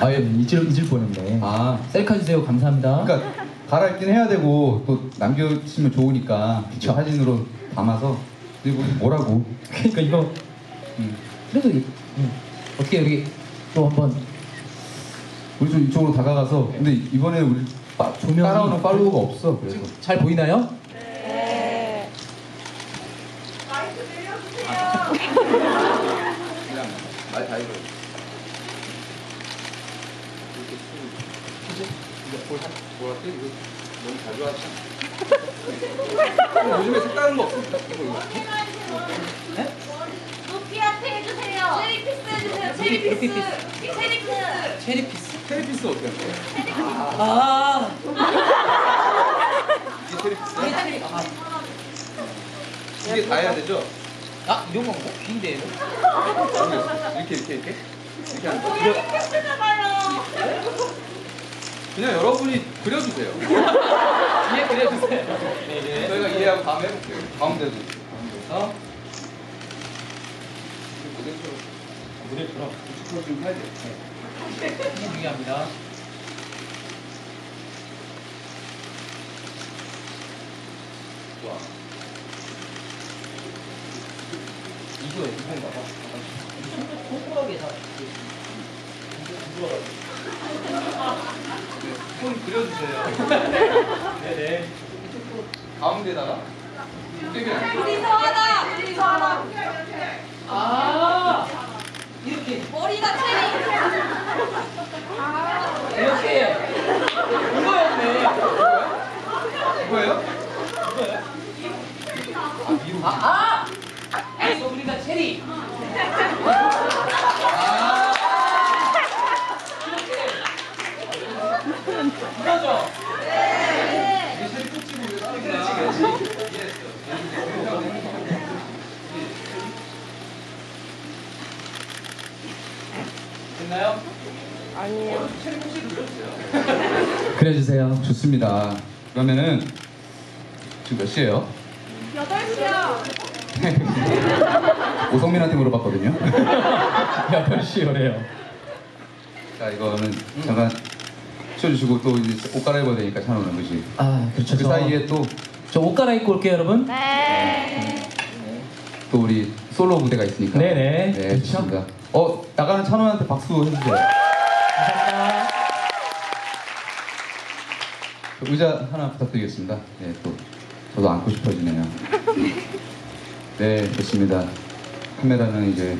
아예 잊을 잊을 뻔했네. 아, 셀카 주세요. 감사합니다. 그러니까 갈아입긴 해야 되고 또 남겨주시면 좋으니까 그쵸. 사진으로 담아서 그리고 뭐라고? 그러니까 이거 음. 그래도 이- 음, 어떻게 여기 또 한번 우리 좀 이쪽으로 다가가서 근데 이번에 우리 빠, 조명이- 따라오는 팔로워가 없어 그래서 잘 보이나요? 그냥 이거 뭐랄까 이거 너무 자주 하지 요즘에 색다른 거? 높이 앞에 해주세요. 체리 피스 해주세요. 체리 피스. 체리 피스. 체리 피스. 테레피스 어때? 아. 이게 테레피스야? 이게 체리. 아, 이게 다 해야 되죠? 아 이런 건가? 빈대요? 모르겠어. 이렇게 이렇게 이렇게 이렇게 하는 거. 체리 피스나 봐요. 그냥 여러분이 그려주세요. 뒤에 그려주세요. 네 네. 저희가 이해하고 다음에 해볼게요. 가운데도. 가운데서. 모델처럼. 무대처럼 축구를 좀 해야 돼. 중요합니다. 좋아. 이거 이건가 봐. 손가락에 다. 네, 손 그려주세요. 네네. 가운데다가. 되게 둘이서 하나. 둘이서 하나. 아 이렇게 머리가 체리. 이렇게 이거였네. 이거예요? 아 아. 그래서 우리가 체리. 이거죠. 이게 셀 끝이고 이거 다르구나. 그렇지, 그렇지. 이해했어. 됐나요? 그려주세요. 좋습니다. 그러면은 지금 몇 시예요? 8시요. 오성민한테 물어봤거든요. 8시요래요. 자 이거는 잠깐 치워주시고 또 이제 옷 갈아입어야 되니까 찬호는 그지? 아 그렇죠. 그 저- 사이에 또또저 옷 갈아입고 올게요 여러분. 우리 솔로 무대가 있으니까. 네네. 네, 그렇죠. 좋습니다. 어 나가는 찬호한테 박수 해주세요. 감사합니다. 저 의자 하나 부탁드리겠습니다. 네, 또 저도 앉고 싶어지네요. 네, 좋습니다. 카메라는 이제